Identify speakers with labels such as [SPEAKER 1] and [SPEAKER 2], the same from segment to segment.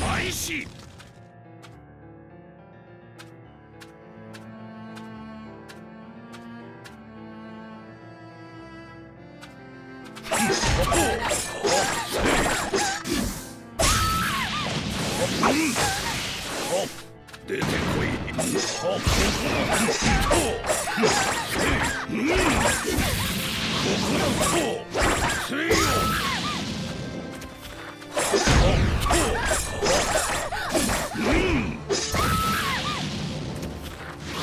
[SPEAKER 1] 開始。出てこい。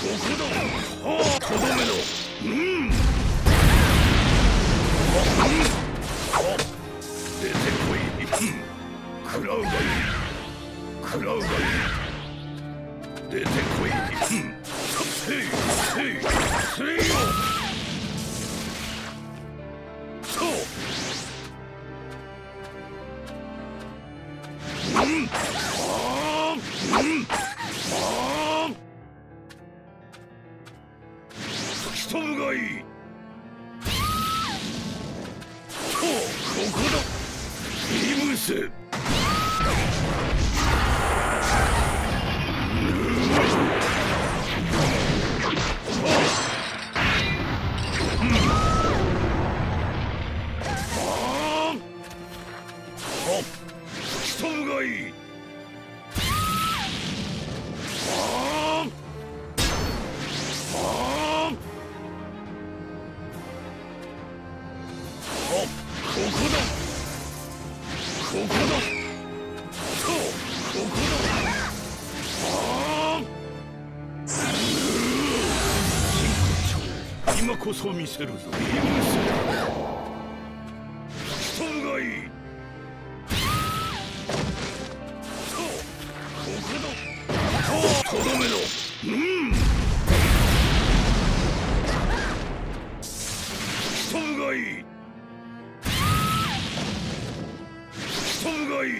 [SPEAKER 1] こだはあとどめろうん出てこいうん食らうがいい食らうがいい出てこいうんせいせいせいよそううん。き飛ぶがいい。そうここだ。イブスあ。ーあ。吹き飛ぶがいいここだここだそうここだあー真骨頂今こそ見せるぞイブス吹き飛ぶがいいそうここだとどめろうん吹き飛ぶがいい吹き飛ぶがいい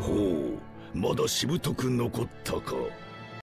[SPEAKER 1] ほうまだしぶとく残ったか。